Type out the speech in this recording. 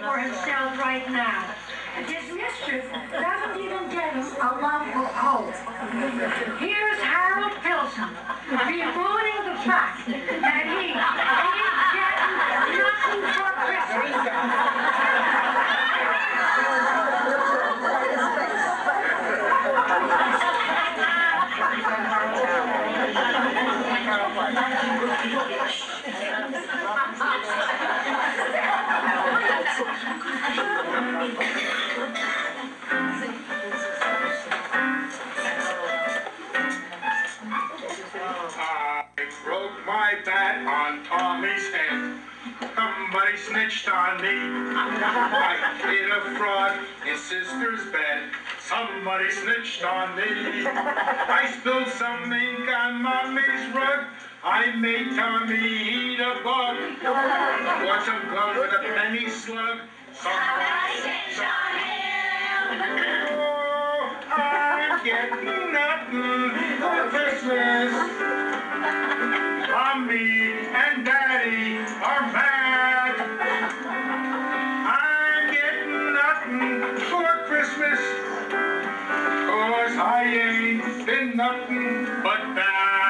for himself right now. His mistress doesn't even get him a lump of coal. Here's Harold Pilson bemoaning the fact I broke my bat on Tommy's head. Somebody snitched on me. I hid a fraud in sister's bed. Somebody snitched on me. I spilled some ink on mommy's rug. I made Tommy eat a bug. Bought some gloves with a penny slug. Somebody snitched on him. Oh, I'm getting nothing Christmas. Mommy and Daddy are mad. I'm getting nothing for Christmas. Cause I ain't been nothing but bad.